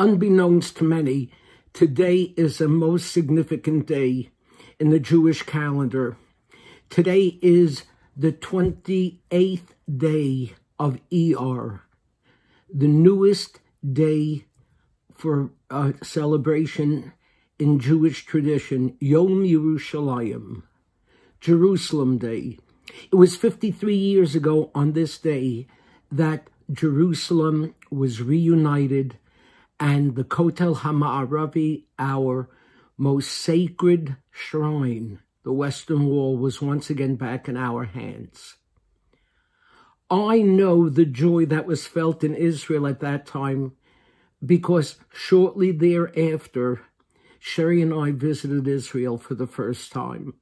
unbeknownst to many, today is a most significant day in the Jewish calendar. Today is the 28th day of ER, the newest day for a celebration in Jewish tradition, Yom Yerushalayim, Jerusalem Day. It was 53 years ago on this day that Jerusalem was reunited and the Kotel Hama'aravi, our most sacred shrine, the Western Wall, was once again back in our hands. I know the joy that was felt in Israel at that time because shortly thereafter, Sherry and I visited Israel for the first time.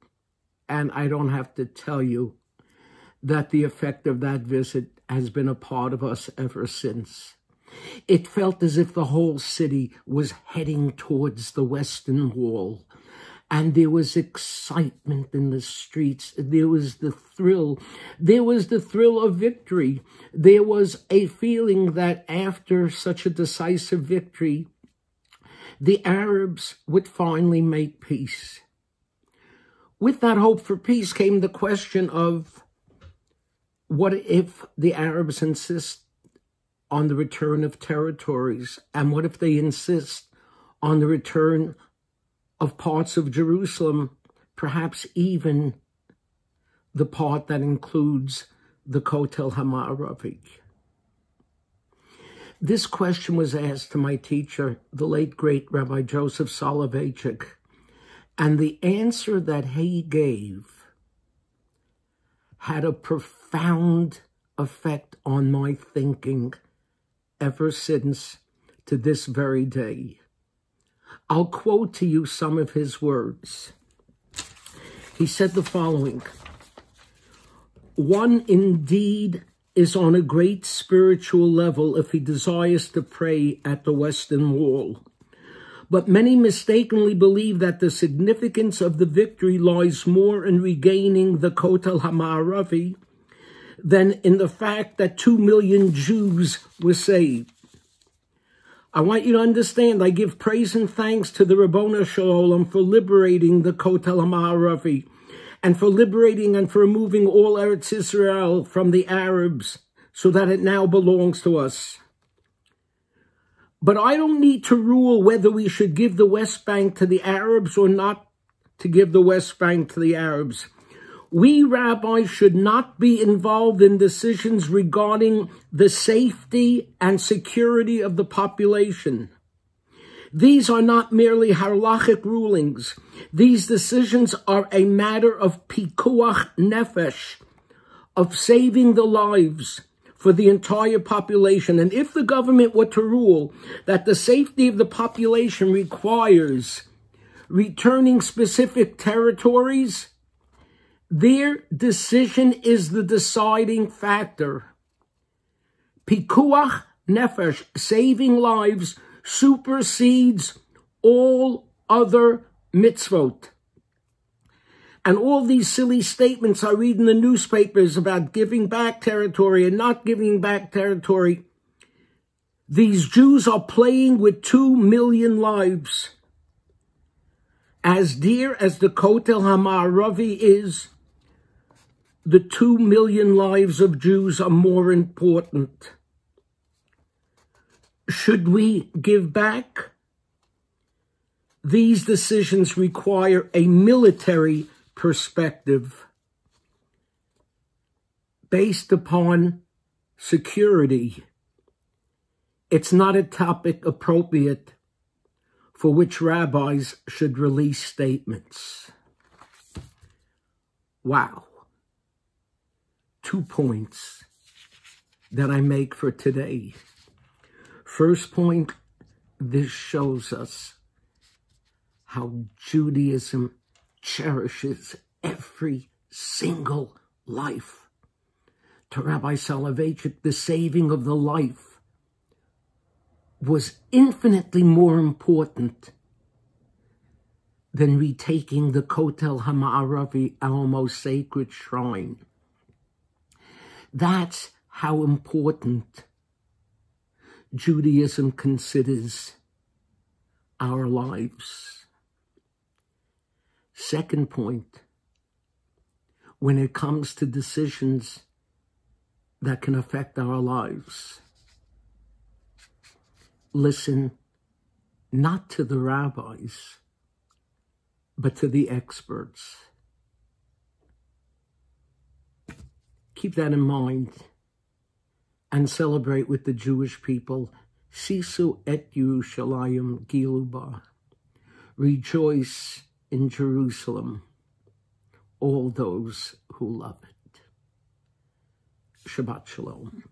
And I don't have to tell you that the effect of that visit has been a part of us ever since. It felt as if the whole city was heading towards the Western Wall. And there was excitement in the streets. There was the thrill. There was the thrill of victory. There was a feeling that after such a decisive victory, the Arabs would finally make peace. With that hope for peace came the question of what if the Arabs insist on the return of territories? And what if they insist on the return of parts of Jerusalem, perhaps even the part that includes the Kotel Hamaravi? This question was asked to my teacher, the late great Rabbi Joseph Soloveitchik, and the answer that he gave had a profound effect on my thinking ever since to this very day. I'll quote to you some of his words. He said the following One indeed is on a great spiritual level if he desires to pray at the Western Wall. But many mistakenly believe that the significance of the victory lies more in regaining the Kotel Hamaravi than in the fact that two million Jews were saved. I want you to understand, I give praise and thanks to the Ribono Shel Olam for liberating the Kotel Hamaravi and for liberating and for removing all Eretz Israel from the Arabs so that it now belongs to us. But I don't need to rule whether we should give the West Bank to the Arabs or not to give the West Bank to the Arabs. We rabbis should not be involved in decisions regarding the safety and security of the population. These are not merely halachic rulings. These decisions are a matter of pikuach nefesh, of saving the lives for the entire population. And if the government were to rule that the safety of the population requires returning specific territories, their decision is the deciding factor. Pikuach nefesh, saving lives, supersedes all other mitzvot. And all these silly statements I read in the newspapers about giving back territory and not giving back territory. These Jews are playing with two million lives. As dear as the Kotel Hamaravi is, the two million lives of Jews are more important. Should we give back? These decisions require a military perspective based upon security. It's not a topic appropriate for which rabbis should release statements. Wow. Two points that I make for today. First point, this shows us how Judaism cherishes every single life. To Rabbi Soloveitchik, the saving of the life was infinitely more important than retaking the Kotel Hamaravi, our most sacred shrine. That's how important Judaism considers our lives. Second point, when it comes to decisions that can affect our lives, listen not to the rabbis, but to the experts. Keep that in mind and celebrate with the Jewish people. Sisu et Yerushalayim Giluba. Rejoice in Jerusalem, all those who love it. Shabbat Shalom.